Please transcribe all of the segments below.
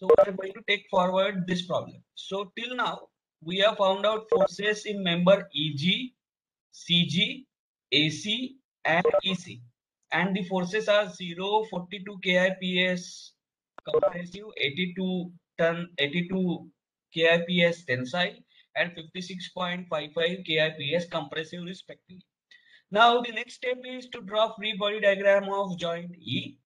So we're going to take forward this problem. So till now, we have found out forces in member EG, CG, AC, and EC. And the forces are 0, 42 KIPS compressive, 82 ton, 82 KIPS tensile, and 56.55 KIPS compressive respectively. Now the next step is to draw free body diagram of joint E.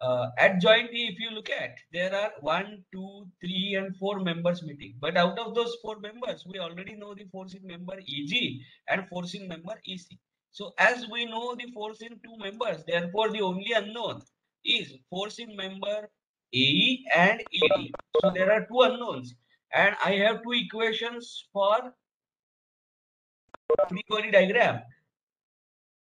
Uh, at joint E, if you look at, there are one, two, three, and four members meeting. But out of those four members, we already know the force in member EG and force in member EC. So as we know the force in two members, therefore the only unknown is force in member AE and AD. So there are two unknowns and I have two equations for body diagram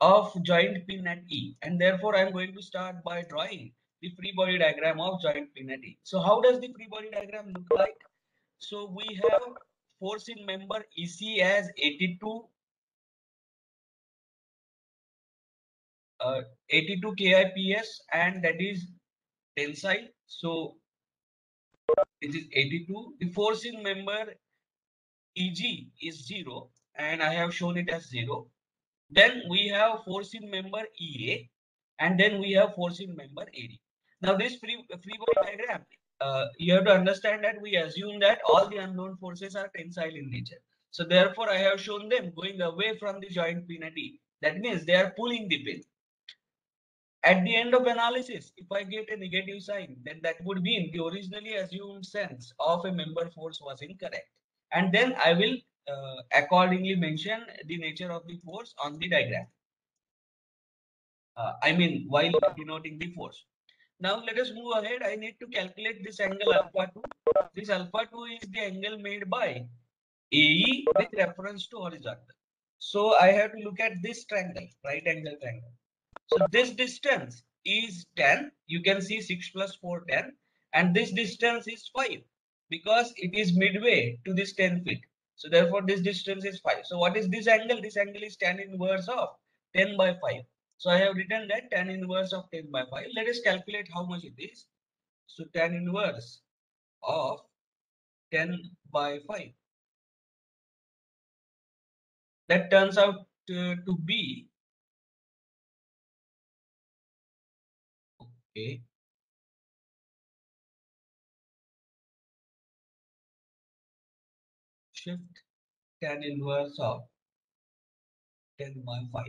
of joint pin at E. And therefore, I'm going to start by drawing the free body diagram of joint E. So how does the free body diagram look like? So we have force in member EC as 82 uh, 82 KIPS and that is tensile. So it is 82. The force in member EG is 0 and I have shown it as 0. Then we have force in member EA and then we have force in member AD. Now this free, free body diagram, uh, you have to understand that we assume that all the unknown forces are tensile in nature. So therefore I have shown them going away from the joint E. That means they are pulling the pin. At the end of analysis, if I get a negative sign, then that would mean the originally assumed sense of a member force was incorrect. And then I will uh, accordingly mention the nature of the force on the diagram. Uh, I mean, while denoting the force. Now let us move ahead. I need to calculate this angle alpha 2. This alpha 2 is the angle made by AE with reference to horizontal. So I have to look at this triangle, right angle triangle. So this distance is 10. You can see 6 plus 4, 10. And this distance is 5 because it is midway to this 10 feet. So therefore this distance is 5. So what is this angle? This angle is tan inverse of 10 by 5. So I have written that tan inverse of 10 by 5. Let us calculate how much it is. So tan inverse of 10 by 5. That turns out to, to be okay. Shift tan inverse of 10 by 5.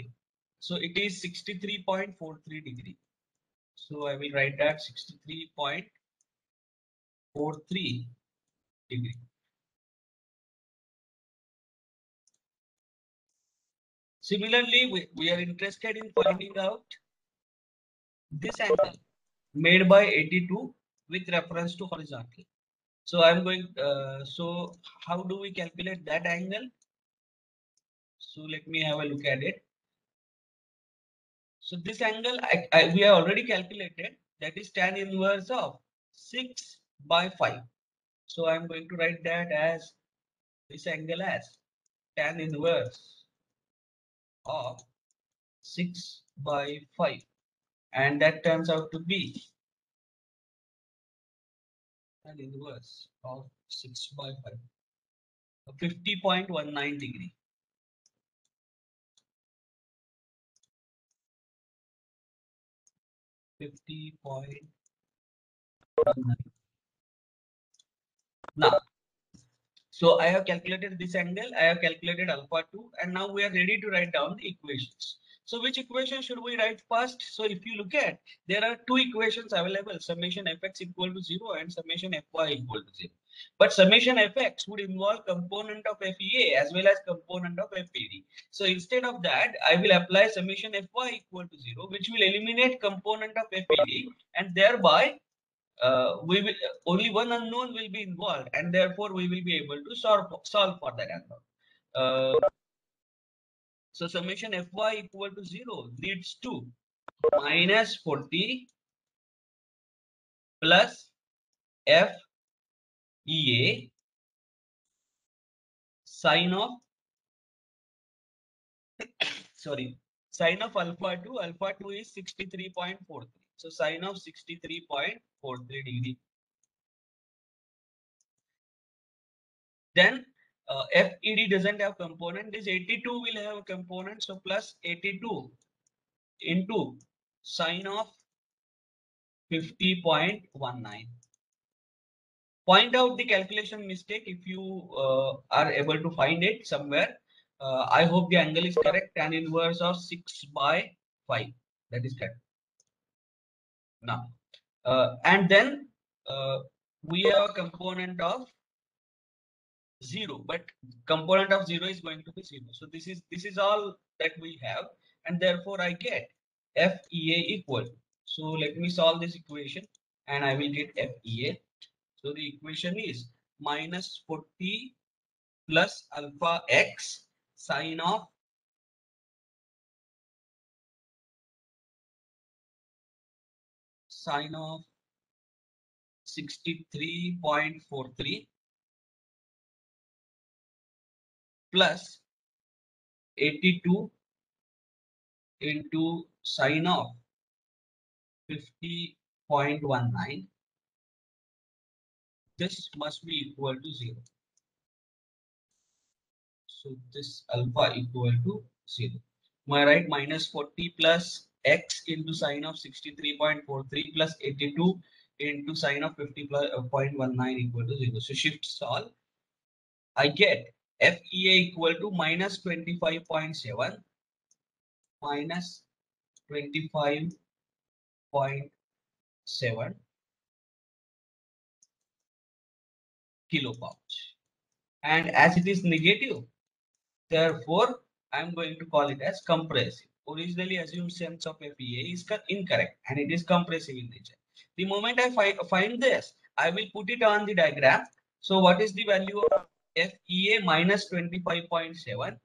So it is 63.43 degree. So I will write that 63.43 degree. Similarly, we, we are interested in finding out this angle made by 82 with reference to horizontal. So I'm going, uh, so how do we calculate that angle? So let me have a look at it. So this angle I, I, we have already calculated that is tan inverse of 6 by 5. So I'm going to write that as this angle as tan inverse of 6 by 5 and that turns out to be tan inverse of 6 by 5 50.19 degree Fifty point now so i have calculated this angle i have calculated alpha 2 and now we are ready to write down the equations so which equation should we write first? So if you look at, there are two equations available, summation fx equal to 0 and summation fy equal to 0. But summation fx would involve component of FEA as well as component of FED. So instead of that, I will apply summation fy equal to 0, which will eliminate component of FED and thereby uh, we will only one unknown will be involved and therefore we will be able to solve, solve for that unknown. Uh, so summation fy equal to 0 leads to minus 40 plus f EA sine of sorry sine of alpha 2 alpha 2 is 63.43 so sine of 63.43 degree. Then uh, FED doesn't have component. This 82 will have component. So plus 82 into sine of 50.19 Point out the calculation mistake if you uh, are able to find it somewhere. Uh, I hope the angle is correct. Tan inverse of 6 by 5. That is correct. Now, uh, and then uh, we have a component of 0 but component of 0 is going to be 0 so this is this is all that we have and therefore i get fea equal so let me solve this equation and i will get fea so the equation is minus 40 plus alpha x sine of sine of 63.43 plus 82 into sine of 50.19 this must be equal to 0 so this alpha equal to 0 am i right? Minus 40 plus x into sine of 63.43 plus 82 into sine of 50.19 uh, equal to 0 so shift solve i get FEA equal to minus 25.7 minus 25.7 kilopouch. And as it is negative, therefore, I'm going to call it as compressive. Originally assumed sense of FEA is incorrect and it is compressive in nature. The moment I fi find this, I will put it on the diagram. So what is the value of FEA minus 25.7.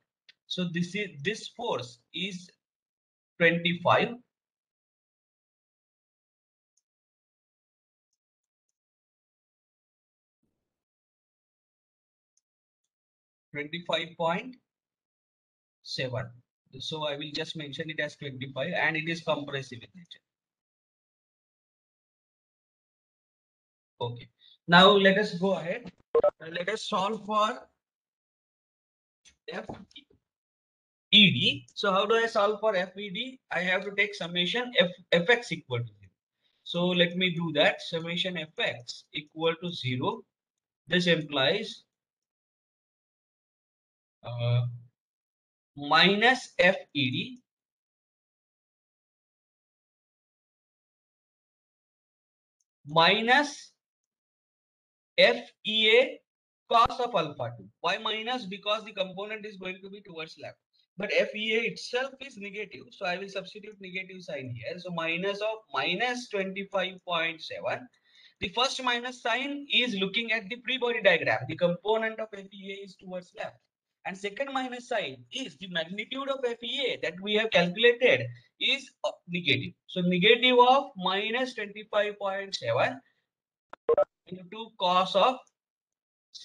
So this is this force is 25. Twenty-five point seven. So I will just mention it as 25 and it is compressive in nature. Okay. Now let us go ahead let us solve for FED. So how do I solve for FED? I have to take summation F, Fx equal to 0. So let me do that. Summation Fx equal to 0. This implies uh, minus FED minus FEA cos of alpha 2. Why minus? Because the component is going to be towards left. But FEA itself is negative. So I will substitute negative sign here. So minus of minus 25.7. The first minus sign is looking at the free-body diagram. The component of FEA is towards left. And second minus sign is the magnitude of FEA that we have calculated is uh, negative. So negative of minus 25.7 into cos of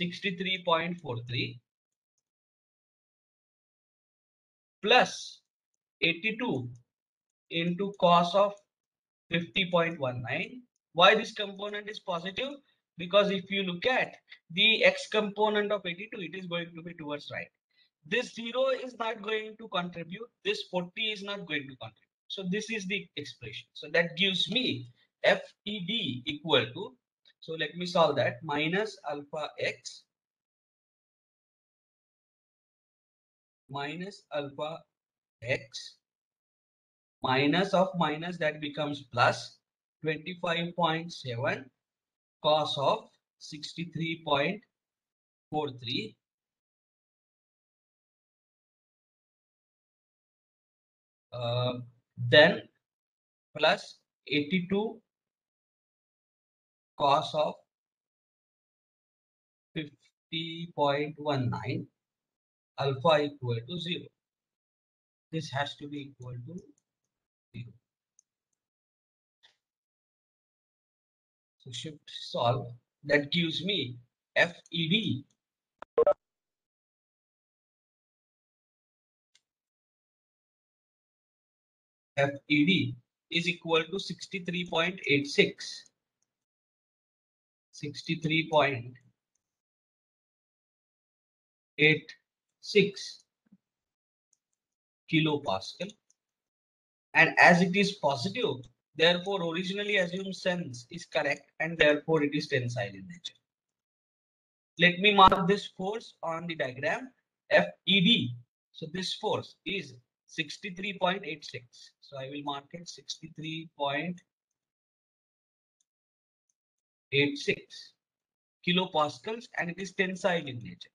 63.43 plus 82 into cos of 50.19 why this component is positive because if you look at the x component of 82 it is going to be towards right. This 0 is not going to contribute this 40 is not going to contribute. So this is the expression. So that gives me fed equal to so let me solve that minus alpha x minus alpha x minus of minus that becomes plus 25.7 cos of 63.43 uh, then plus 82 cos of 50.19 alpha equal to 0. This has to be equal to 0. So shift solve that gives me FED FED is equal to 63.86 63.86 kilopascal. And as it is positive, therefore originally assumed sense is correct and therefore it is tensile in nature. Let me mark this force on the diagram FED. So this force is 63.86. So I will mark it 63.86 kilopascals and it is tensile in nature.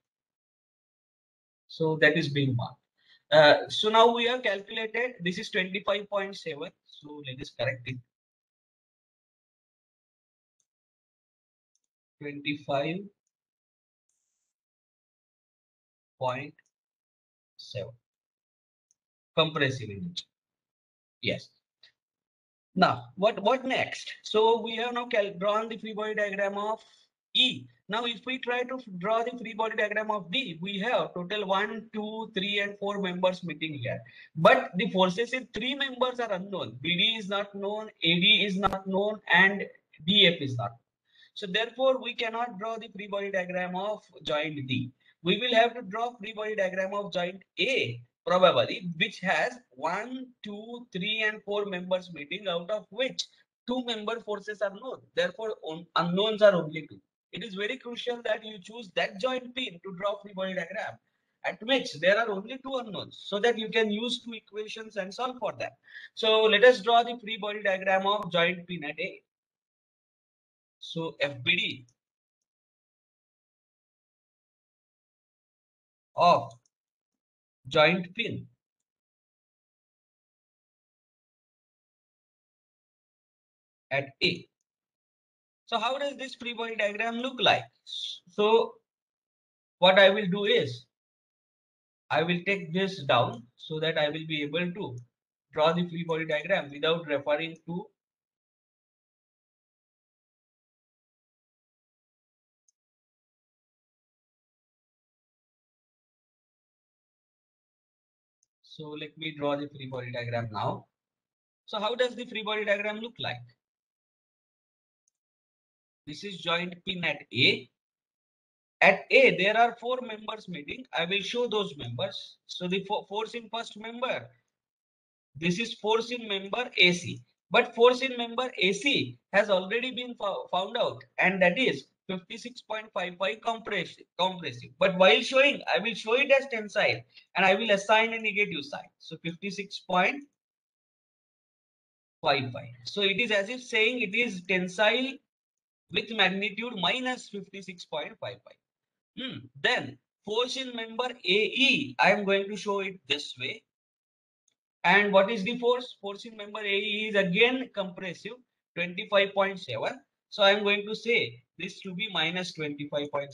So that is being marked. Uh, so now we have calculated this is 25.7. So let us correct it. 25.7 compressive nature. Yes. Now, what, what next? So we have now drawn the free body diagram of E. Now, if we try to draw the free body diagram of D, we have total one, two, three, and four members meeting here. But the forces in three members are unknown. BD is not known, AD is not known, and DF is not. So therefore, we cannot draw the free body diagram of joint D. We will have to draw free body diagram of joint A probably, which has one, two, three, and four members meeting, out of which two member forces are known. Therefore, unknowns are only two it is very crucial that you choose that joint pin to draw free body diagram at which there are only two unknowns so that you can use two equations and solve for that. So let us draw the free body diagram of joint pin at A. So FBD of joint pin at A so how does this free body diagram look like? So what I will do is I will take this down so that I will be able to draw the free body diagram without referring to So let me draw the free body diagram now. So how does the free body diagram look like? This is joint pin at A. At A, there are four members meeting. I will show those members. So the force in first member, this is force in member AC. But force in member AC has already been found out and that is 56.55 compressive, compressive. But while showing, I will show it as tensile and I will assign a negative sign. So 56.55. So it is as if saying it is tensile with magnitude minus 56.55. Hmm. Then force in member AE, I am going to show it this way. And what is the force? Force in member AE is again compressive 25.7. So I am going to say this to be minus 25.7.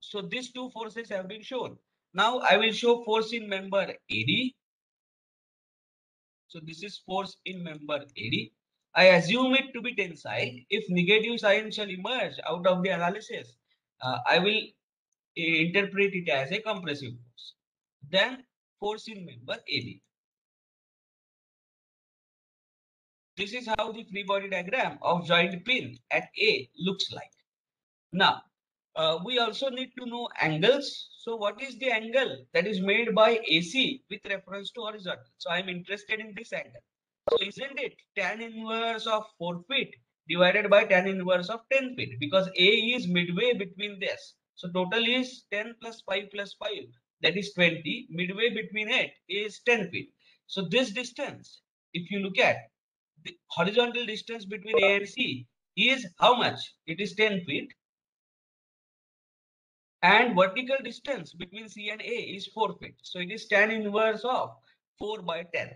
So these two forces have been shown. Now I will show force in member AD so this is force in member AD. I assume it to be tensile. If negative sign shall emerge out of the analysis, uh, I will uh, interpret it as a compressive force. Then force in member AB. This is how the free body diagram of joint pin at A looks like. Now, uh, we also need to know angles. So what is the angle that is made by AC with reference to horizontal? So I'm interested in this angle. So isn't it tan inverse of 4 feet divided by tan inverse of 10 feet because A is midway between this. So total is 10 plus 5 plus 5 that is 20 midway between it is 10 feet. So this distance if you look at the horizontal distance between A and C is how much? It is 10 feet and vertical distance between C and A is 4 feet. So it is tan inverse of 4 by 10.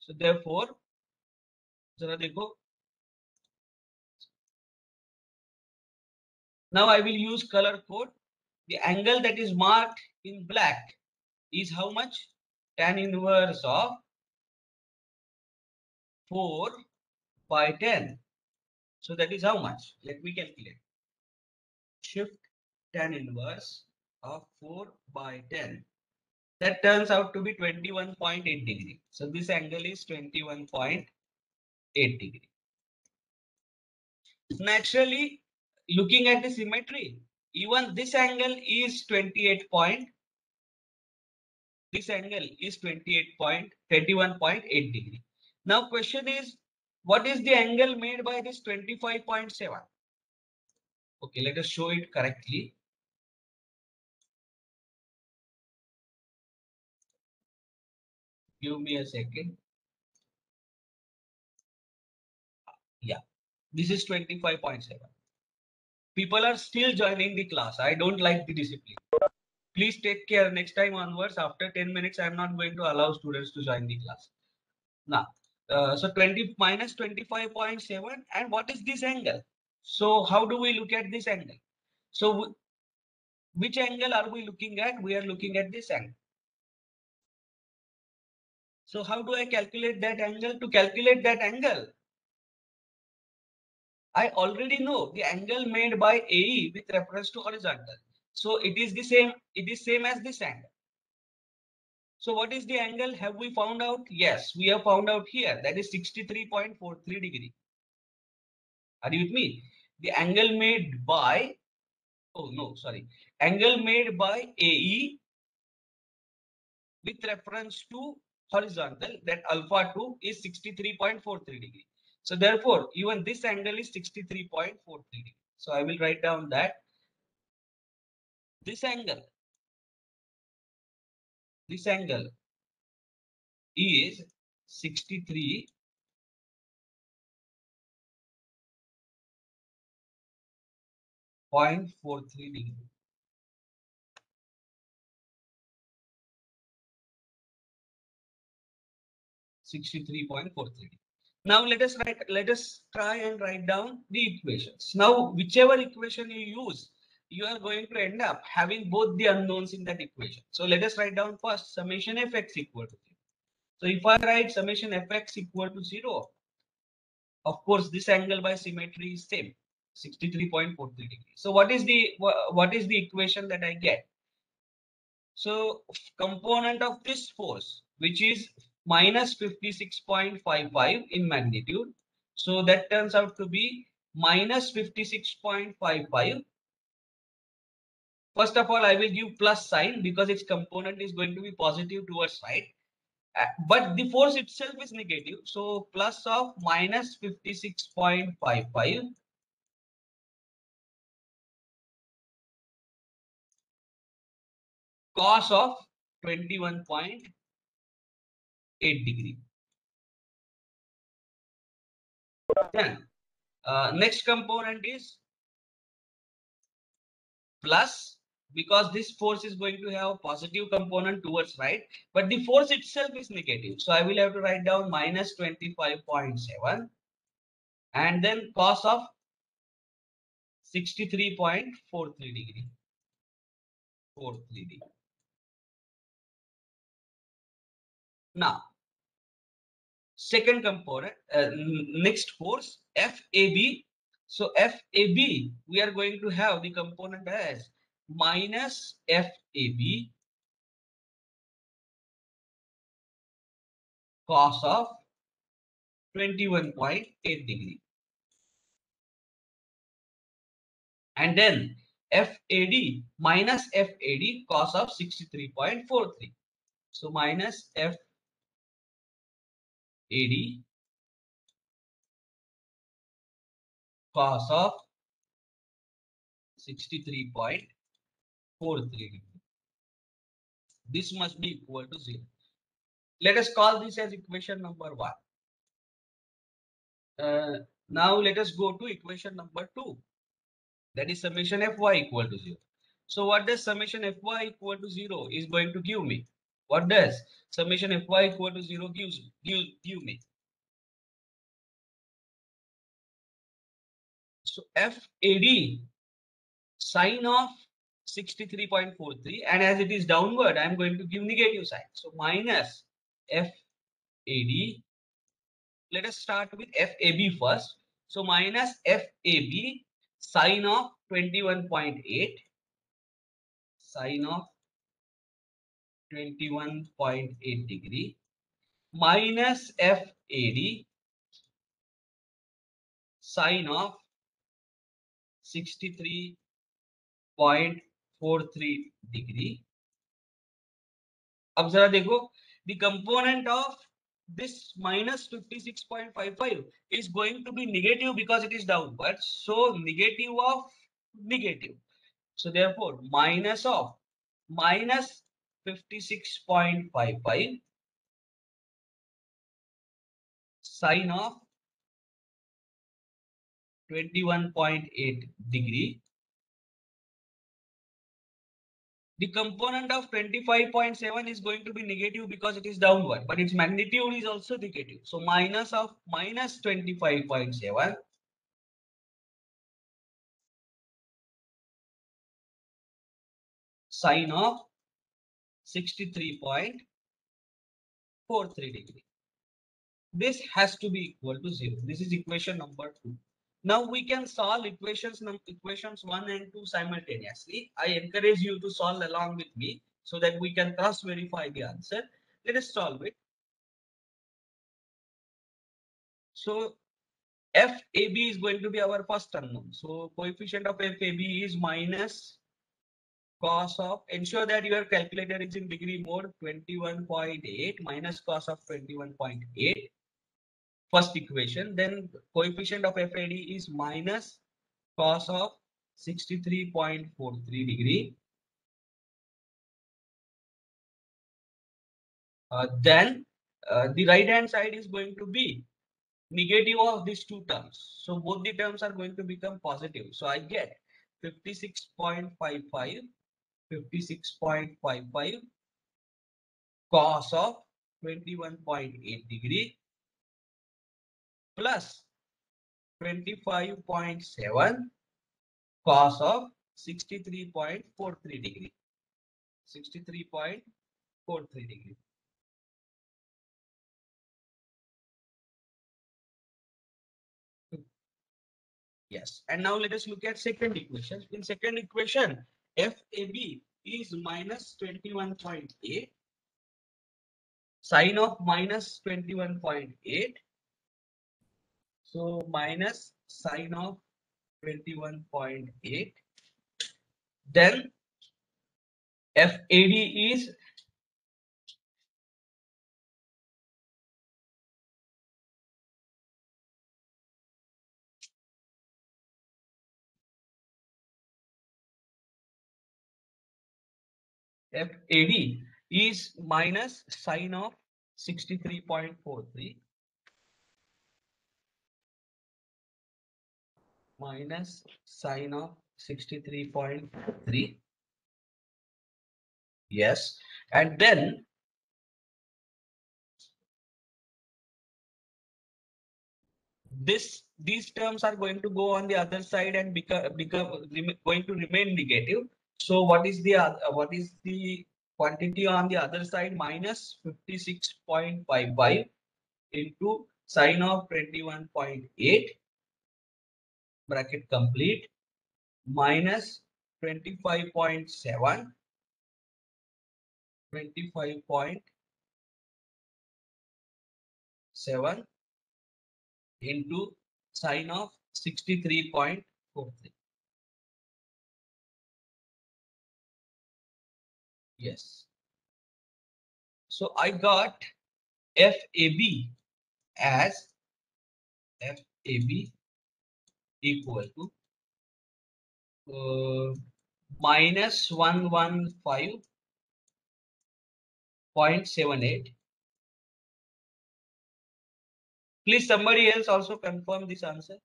So therefore, now I will use color code. The angle that is marked in black is how much? Tan inverse of 4 by 10. So that is how much? Let me calculate shift tan inverse of 4 by 10. That turns out to be 21.8 degree. So this angle is 21.8 degree. naturally looking at the symmetry, even this angle is 28 point. This angle is 28 point, 21.8 degree. Now question is, what is the angle made by this 25.7? Okay, let us show it correctly. Give me a second. Yeah, this is 25.7. People are still joining the class. I don't like the discipline. Please take care next time onwards. After 10 minutes, I'm not going to allow students to join the class. Now, uh, so 20 minus 25.7 and what is this angle? So how do we look at this angle? So which angle are we looking at? We are looking at this angle. So how do I calculate that angle? To calculate that angle, I already know the angle made by AE with reference to horizontal. So it is the same, it is same as this angle. So what is the angle? Have we found out? Yes, we have found out here. That is 63.43 degree. Are you with me? The angle made by, oh no, sorry. Angle made by AE with reference to horizontal, that alpha 2 is 63.43 degree. So therefore, even this angle is 63.43 degree. So I will write down that this angle, this angle is 63 point four three degree. Sixty-three point four three. Now let us write. Let us try and write down the equations. Now, whichever equation you use, you are going to end up having both the unknowns in that equation. So let us write down first summation fx equal to zero. So if I write summation fx equal to zero, of course this angle by symmetry is same. 63.43 degrees. So what is the what is the equation that I get? So component of this force, which is minus 56.55 in magnitude. So that turns out to be minus 56.55. First of all, I will give plus sign because its component is going to be positive towards right. Uh, but the force itself is negative. So plus of minus 56.55 cos of 21.8 degree. Then uh, next component is plus because this force is going to have a positive component towards right, but the force itself is negative. So I will have to write down minus 25.7 and then cos of 63.43 degree. 43 degree. Now, second component, uh, next force, FAB. So FAB, we are going to have the component as minus FAB cos of 21.8 degree. And then FAD minus FAD cos of 63.43. So minus F AD cos of 63.43 degree. This must be equal to 0. Let us call this as equation number 1. Uh, now let us go to equation number 2. That is summation fy equal to 0. So what does summation fy equal to 0 is going to give me? What does summation fy equal to 0 gives give, give me? So FAD sine of 63.43 and as it is downward I am going to give negative sign. So minus FAD. Let us start with FAB first. So minus FAB sine of 21.8 sine of 21.8 degree minus FAD sine of 63.43 degree. अब जरा देखो the component of this minus 56.55 is going to be negative because it is downward. So negative of negative. So therefore minus of minus 56.55 sine of 21.8 degree. The component of 25.7 is going to be negative because it is downward, but its magnitude is also negative. So minus of minus 25.7 sine of 63.43 degree. This has to be equal to zero. This is equation number two. Now we can solve equations equations one and two simultaneously. I encourage you to solve along with me so that we can cross verify the answer. Let us solve it. So FAB is going to be our first unknown. So coefficient of FAB is minus cos of ensure that your calculator is in degree mode 21.8 minus cos of 21.8 first equation then coefficient of FAD is minus cos of 63.43 degree. Uh, then uh, the right hand side is going to be negative of these two terms. So both the terms are going to become positive. So I get 56.55 56.55 cos of 21.8 degree plus 25.7 cos of 63.43 degree. 63.43 degree. Yes. And now let us look at second equation in second equation FAB is minus 21.8 sine of minus 21.8 so minus sine of 21.8 then FAD is FAD is minus sine of 63.43 minus sine of 63.3 yes. And then this these terms are going to go on the other side and become become going to remain negative so what is the uh, what is the quantity on the other side? Minus 56.55 into sine of 21.8 bracket complete minus 25.7 25.7 into sine of 63.43 yes. So i got fab as fab equal to uh, minus 115.78 please somebody else also confirm this answer.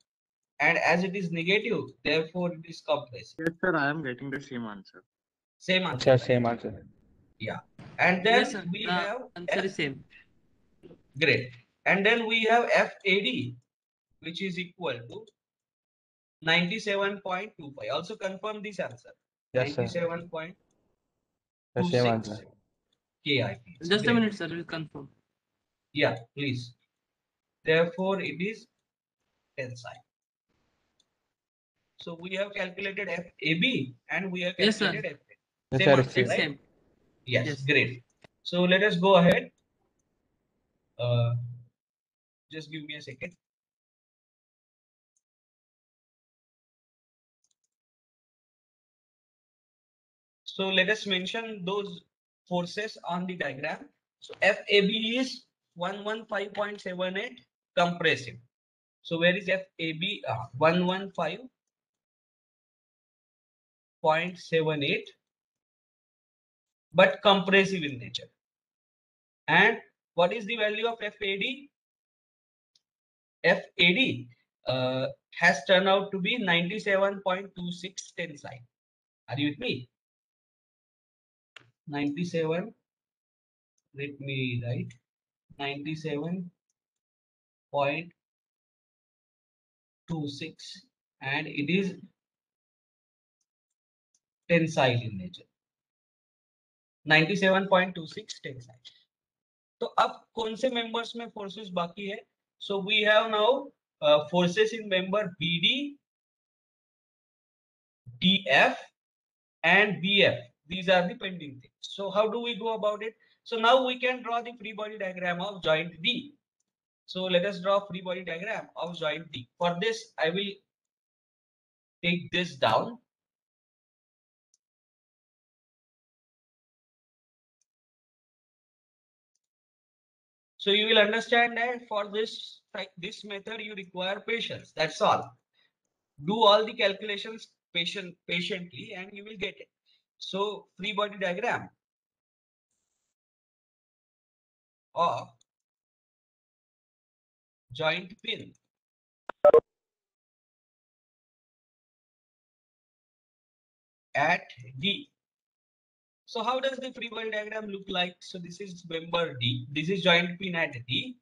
And as it is negative therefore it is compressed. Yes, sir, I am getting the same answer. Same answer Acha, same answer. Yeah. And then Yes, we The have answer F- is same. great and then we have fad which is equal to 97.25 also confirm this answer Yes, 97.26 The same answer. KIP. Just a minute, sir. We'll confirm. Yeah, please. Therefore, it is tensile. So we have calculated FAB and we have Yes, sir. calculated FA. Yes, Same sir. It's right? same. Yes, Yes. great. So let us go ahead. Uh, just give me a second. So let us mention those forces on the diagram. So FAB is 115.78 compressive. So where is FAB? Uh, 115.78 but compressive in nature. And what is the value of FAD? FAD uh, has turned out to be 97.26 tensile. Are you with me? 97. Let me write 97.26 and it is tensile in nature. 97.26 tensile. तो अब कौन से members में forces बाकी है so we have now forces in member BD DF and BF. These are the pending things. So how do we go about it? So now we can draw the free body diagram of joint D. So let us draw free body diagram of joint D. For this, I will take this down. So you will understand that for this this method you require patience. That's all. Do all the calculations patient patiently and you will get it. So free body diagram of joint pin at D. So how does the free body diagram look like? So this is member D. This is joint pin at D.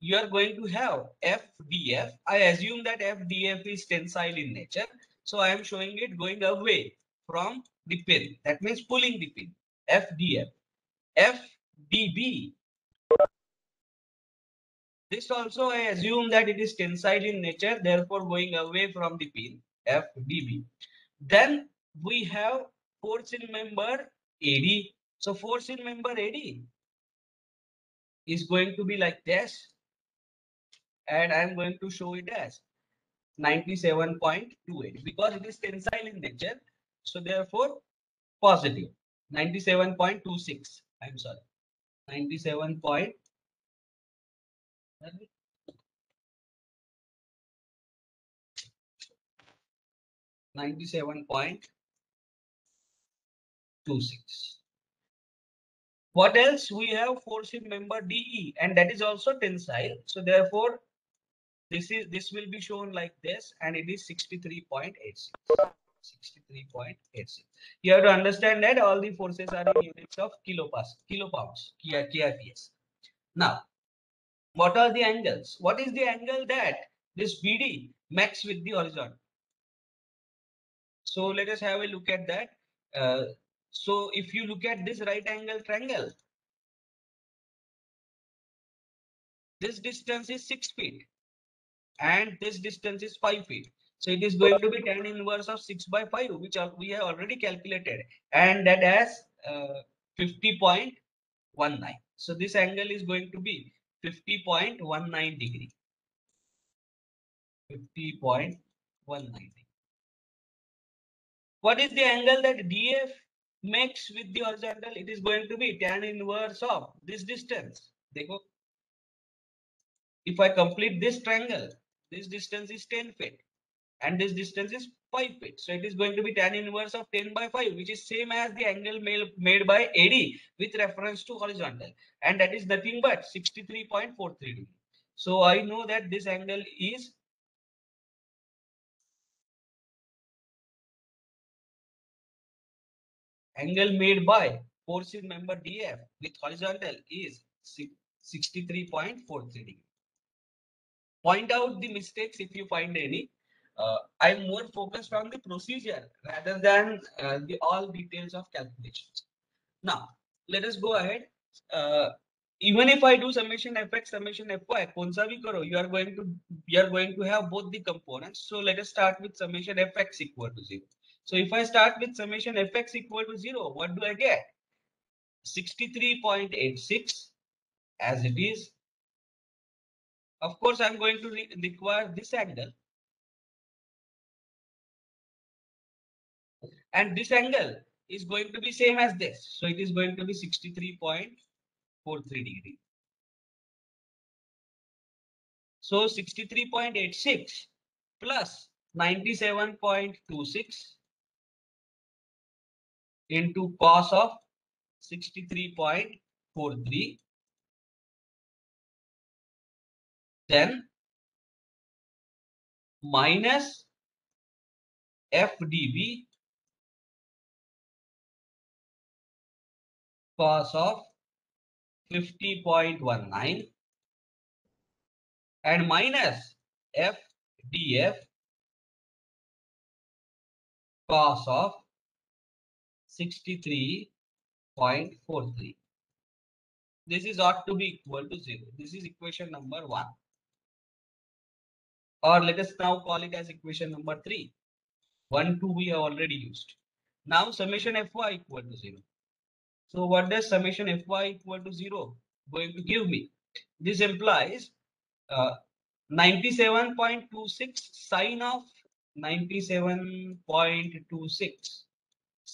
You are going to have FDF. I assume that FDF is tensile in nature. So I am showing it going away from the pin. That means pulling the pin. FDF. FDB. This also I assume that it is tensile in nature, therefore going away from the pin. FDB. Then we have in member AD. So force in member AD is going to be like this. And I'm going to show it as 97.28 because it is tensile in nature. So therefore positive 97.26. I'm sorry. 97 point. 97.26. What else? We have force in member DE and that is also tensile. So therefore, this is this will be shown like this and it is 63.86. 63.86. You have to understand that all the forces are in units of kilopas, kilopounds, KIPS. Now, what are the angles? What is the angle that this BD makes with the horizon? So let us have a look at that. Uh, so if you look at this right angle triangle, this distance is 6 feet and this distance is 5 feet. So it is going to be tan inverse of 6 by 5, which we have already calculated and that has uh, 50.19. So this angle is going to be 50.19 degree. 50.19. What is the angle that DF makes with the horizontal? It is going to be tan inverse of this distance. Dekho. If I complete this triangle, this distance is 10 feet and this distance is 5 feet. So it is going to be tan inverse of 10 by 5, which is same as the angle made, by AD with reference to horizontal. And that is nothing but 63.43 degree. So I know that this angle is angle made by force in member DF with horizontal is 63.43 degree. Point out the mistakes if you find any. Uh, I'm more focused on the procedure rather than uh, the all details of calculations. Now, let us go ahead. Uh, even if I do summation fx, summation fy, konsa bhi karo, you are going to you are going to have both the components. So let us start with summation fx equal to zero. So if I start with summation fx equal to 0, what do I get? 63.86 as it is. Of course, I'm going to re require this angle. And this angle is going to be same as this. So it is going to be 63.43 degree. So 63.86 plus 97.26 into cos of 63.43 then minus FDB cos of 50.19 and minus FDF cos of 63.43. This is ought to be equal to 0. This is equation number 1. Or let us now call it as equation number 3. 1, 2 we have already used. Now summation Fy equal to 0. So what does summation Fy equal to 0 going to give me? This implies uh, 97.26 sine of 97.26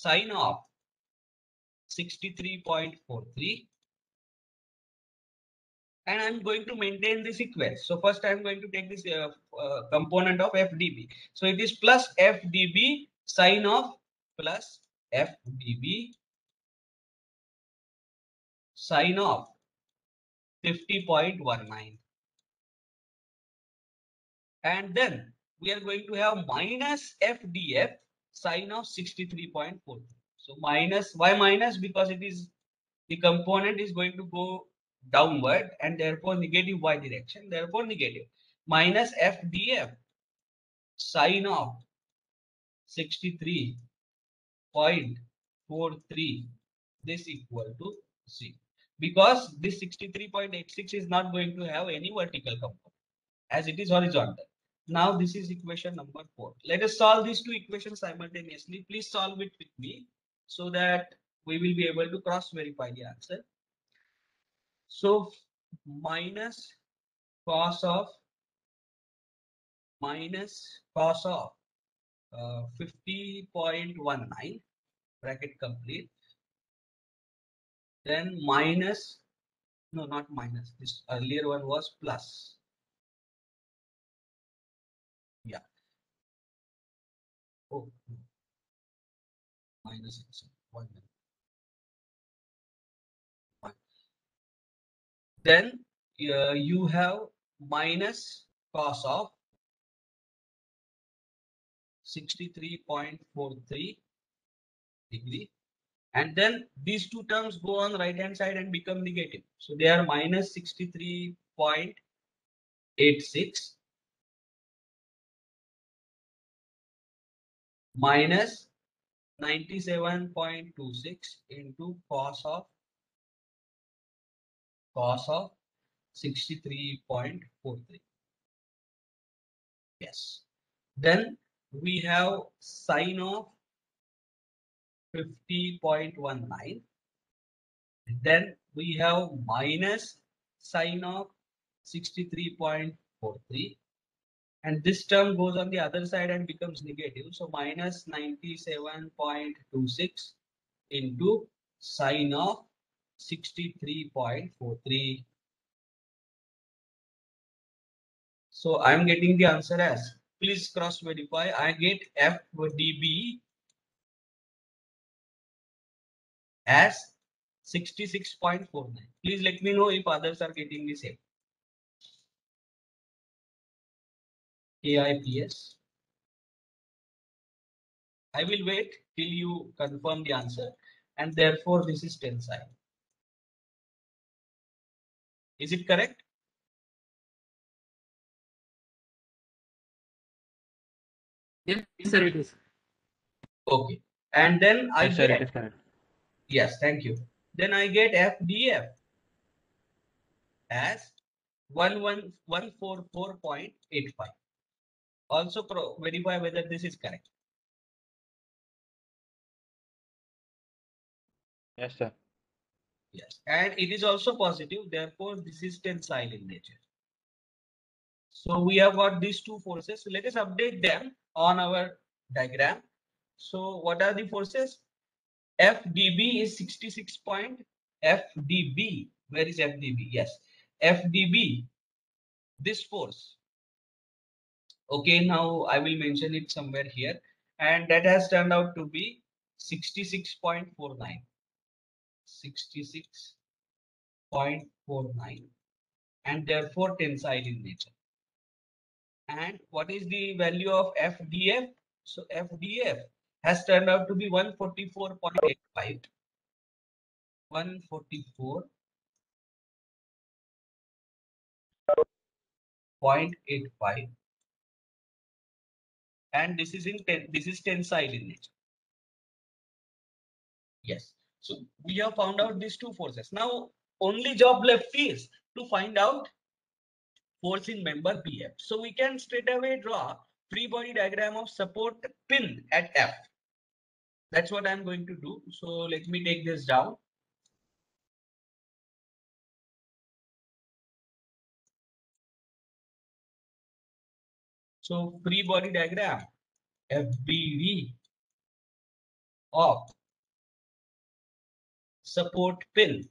sine of 63.43 and I'm going to maintain this sequence. So first I'm going to take this uh, uh, component of FDB. So it is plus FDB sine of plus FDB sine of 50.19 and then we are going to have minus FDF sine of 63.43. So minus, why minus? Because it is, the component is going to go downward and therefore negative y direction, therefore negative. Minus FDF sine of 63.43. This equal to c Because this 63.86 is not going to have any vertical component as it is horizontal. Now this is equation number four. Let us solve these two equations simultaneously. Please solve it with me so that we will be able to cross verify the answer. So minus cos of minus cos of uh, 50.19 bracket complete. Then minus, no, not minus. This earlier one was plus oh no. minus one minute one. then uh, you have minus cos of 63.43 degree and then these two terms go on right hand side and become negative so they are minus 63.86 minus 97.26 into cos of cos of 63.43 yes. Then we have sine of 50.19 then we have minus sine of 63.43 and this term goes on the other side and becomes negative. So minus 97.26 into sine of 63.43. So I'm getting the answer as, please cross verify. I get FDB as 66.49. Please let me know if others are getting the same. KIPS. I will wait till you confirm the answer and therefore this is tensile. Is it correct? Yes, sir, it is. Okay. And then I Yes, get, it is correct. yes, thank you. Then I get FDF as 11144.85. Also verify whether this is correct. Yes, sir. Yes, and it is also positive, therefore this is tensile in nature. So we have got these two forces. So Let us update them on our diagram. So what are the forces? FDB is 66 point. FDB, where is FDB? Yes, FDB, this force. Okay, now I will mention it somewhere here. And that has turned out to be 66.49. 66.49. And therefore tensile in nature. And what is the value of FDF? So FDF has turned out to be 144.85. 144.85 and this is in ten, this is tensile in nature. Yes. So we have found out these two forces. Now only job left is to find out force in member BF. So we can straight away draw free body diagram of support pin at F. That's what I'm going to do. So let me take this down. So free body diagram FBD of support pin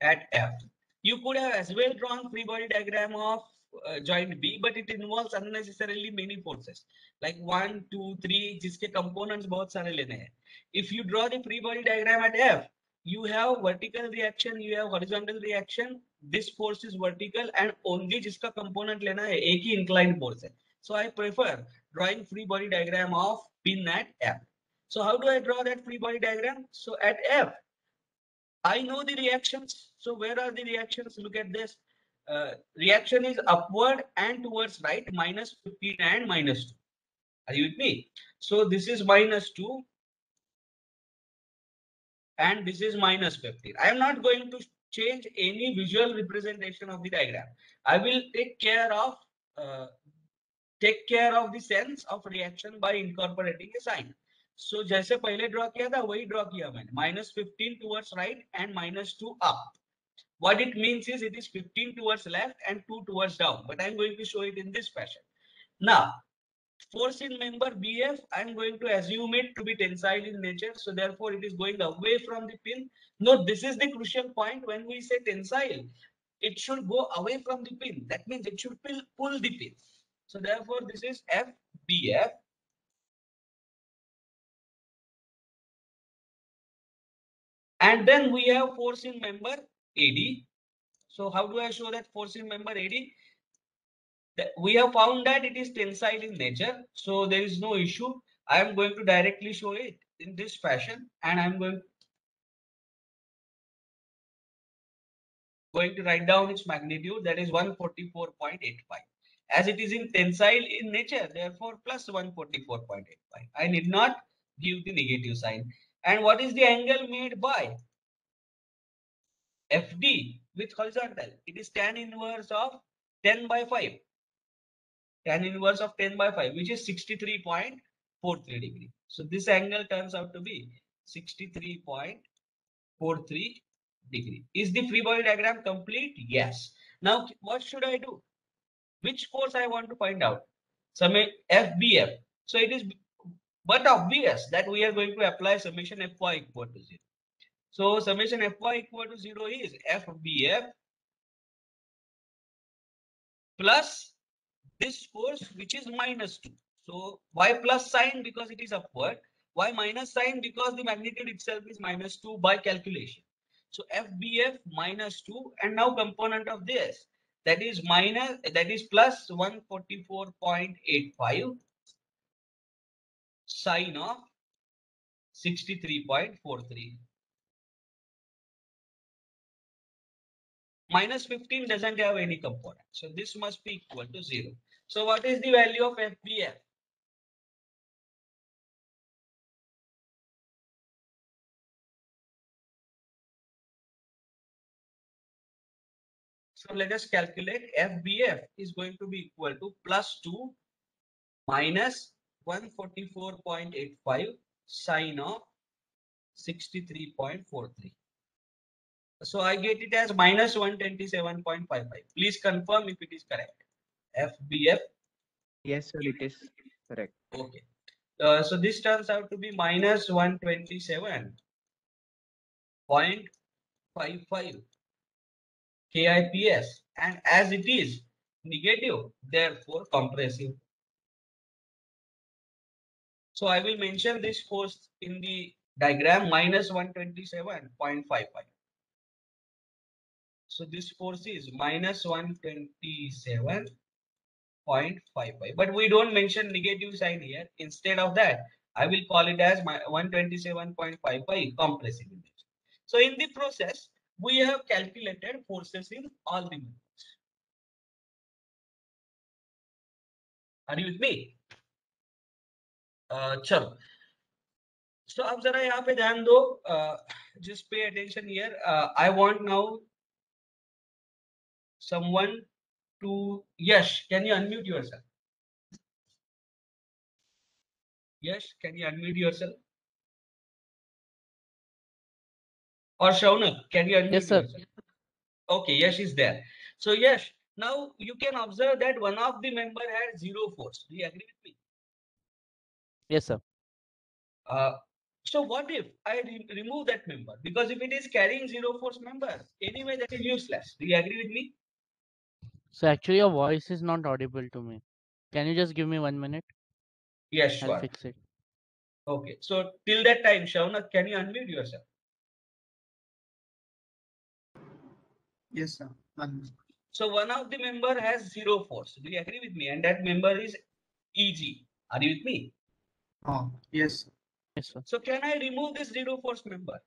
at F. You could have as well drawn free body diagram of uh, joint B, but it involves unnecessarily many forces like one, two, three, जिसके components बहुत सारे लेने हैं. If you draw the free body diagram at F, you have vertical reaction you have horizontal reaction. This force is vertical and only jiska component lena hai ek hi inclined force hai so i prefer drawing free body diagram of pin at f. So how do i draw that free body diagram? So at f i know the reactions. So where are the reactions? Look at this. Uh, reaction is upward and towards right minus 15 and minus 2 are you with me? So this is minus 2 and this is minus 15. I am not going to change any visual representation of the diagram. I will take care of uh, take care of the sense of reaction by incorporating a sign. So जैसे पहले draw किया था वही draw किया मैंने minus 15 towards right and minus 2 up. What it means is it is 15 towards left and 2 towards down. But I'm going to show it in this fashion. Now, force in member BF, I'm going to assume it to be tensile in nature. So therefore, it is going away from the pin. No, this is the crucial point when we say tensile. It should go away from the pin. That means it should pull, pull the pin. So therefore, this is FBF. And then we have force in member AD. So how do I show that force in member AD? We have found that it is tensile in nature. So there is no issue. I am going to directly show it in this fashion and I'm going going to write down its magnitude that is 144.85 as it is in tensile in nature therefore plus 144.85 i need not give the negative sign. And what is the angle made by? Fd with horizontal. It is tan inverse of 10 by 5 tan inverse of 10 by 5 which is 63.43 degree so this angle turns out to be 63.43 degree. Is the free body diagram complete? Yes. Now, what should I do? Which force I want to find out? Summation FBF. So it is but obvious that we are going to apply summation Fy equal to 0. So summation Fy equal to 0 is FBF plus this force which is minus 2. So y plus sign because it is upward. Y minus sign because the magnitude itself is minus 2 by calculation. So FBF minus 2 and now component of this that is minus that is plus 144.85 sine of 63.43. Minus 15 doesn't have any component. So this must be equal to 0. So what is the value of FBF? So let us calculate FBF is going to be equal to plus 2 minus 144.85 sine of 63.43. So I get it as minus 127.55. Please confirm if it is correct. FBF Yes, sir, it is correct. Okay. Uh, so this turns out to be minus 127.55 KIPS and as it is negative, therefore compressive. So I will mention this force in the diagram minus 127.55. So this force is minus 0.55 but we don't mention negative sign here. Instead of that i will call it as my 127.55 compressive image. so in the process we have calculated forces in all the members are you with me? Uh, chalo. So ab zara yahan pe dhyan do uh, just pay attention here. Uh, i want now someone to Yash can you unmute yourself Yes, can you unmute yourself or Shaunak can you unmute Yes, sir. yourself? okay Yes is there so Yes, now you can observe that one of the member has zero force do you agree with me Yes, sir. Uh, so what if I re- remove that member? Because if it is carrying zero force member, anyway that is useless. Do you agree with me? So actually your voice is not audible to me. Can you just give me one minute? Yes, I'll fix it. Okay. So till that time, Shauna, can you unmute yourself? Yes, sir. One. So one of the member has zero force. Do you agree with me? And that member is EG. Are you with me? Oh, yes. Yes, sir. So can I remove this zero force member?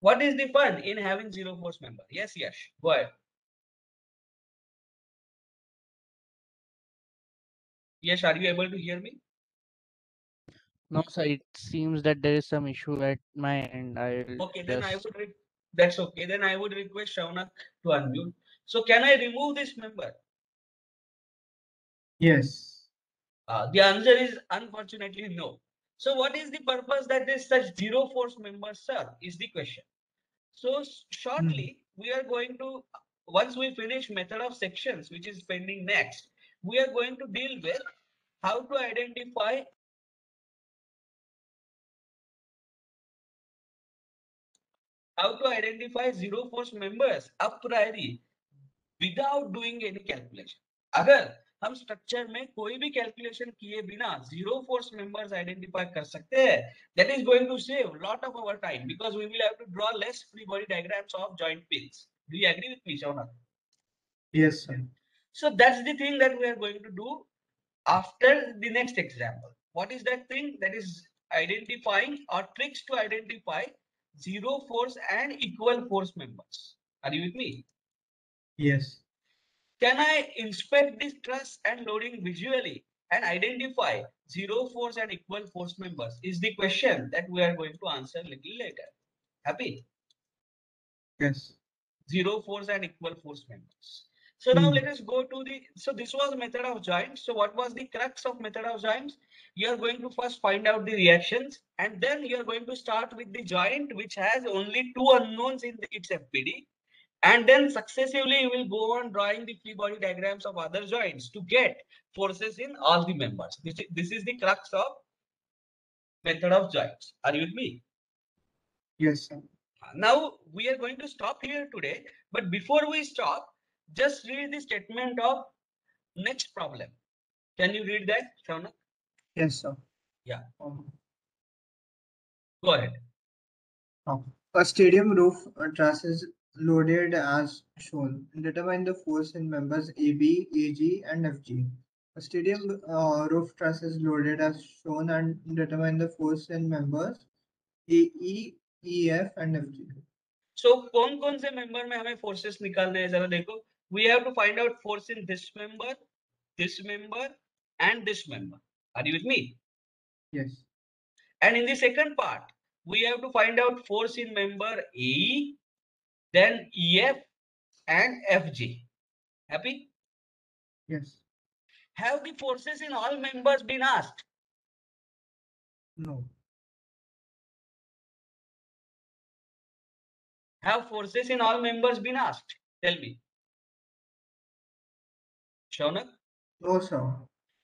What is the fun in having zero force member? Yes, yes. Go ahead. Yes, are you able to hear me? No, sir. It seems that there is some issue at my end. I'll Okay, then I just would, re- that's okay. Then I would request Shaunak to unmute. So can I remove this member? Yes. Uh, the answer is unfortunately no. So what is the purpose that this such zero force members serve is the question. So s- shortly, we are going to, once we finish method of sections, which is pending next, we are going to deal with how to identify how to identify zero force members a priori without doing any calculation. अगर हम structure में कोई भी calculation किए बिना zero force members identify कर सकते हैं that is going to save lot of our time because we will have to draw less free body diagrams of joint pins do you agree with me Shaunak Yes, sir. So that's the thing that we are going to do after the next example. What is that thing? That is identifying or tricks to identify zero force and equal force members. Are you with me? Yes. Can I inspect this truss and loading visually and identify zero force and equal force members? Is the question that we are going to answer a little later. Happy? Yes. zero force and equal force members. So now Hmm. let us go to the, so this was method of joints. So what was the crux of method of joints? You are going to first find out the reactions and then you are going to start with the joint which has only two unknowns in the, its FBD. And then successively you will go on drawing the free body diagrams of other joints to get forces in all the members. This is, this is the crux of method of joints. Are you with me? Yes, sir. Now we are going to stop here today, but before we stop, just read the statement of next problem. Can you read that, Shaunak? Yes, sir. Yeah. Um, Go ahead. oh. A stadium roof uh, truss is loaded as shown. Determine the force in members AB, AG, and FG. A stadium uh, roof truss is loaded as shown and determine the force in members AE, EF, and FG. So कौन कौन से member में हमें forces निकालने हैं जरा देखो. We have to find out force in this member, this member, and this member. Are you with me? Yes. And in the second part, we have to find out force in member AE, then EF, and FG. Happy? Yes. Have the forces in all members been asked? No. Have forces in all members been asked? Tell me. Shaunak? No, sir.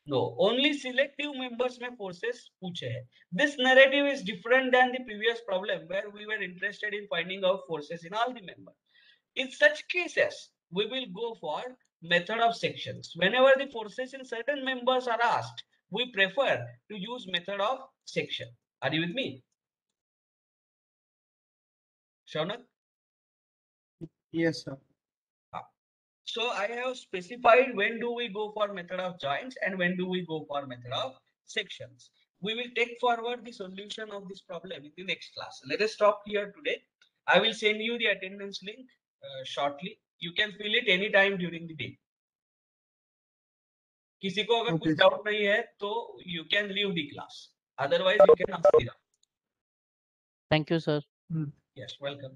No only selective members में forces पूछे हैं this narrative is different than the previous problem where we were interested in finding out forces in all the members in such cases we will go for method of sections whenever the forces in certain members are asked we prefer to use method of section are you with me Shaunak? Yes, sir. So I have specified when do we go for method of joints and when do we go for method of sections. We will take forward the solution of this problem in the next class. Let us stop here today. I will send you the attendance link uh, shortly. You can fill it anytime during the day. किसी को अगर कुछ Okay. Doubt नहीं है तो you can leave the class otherwise you can ask the Thank you, sir. Yes welcome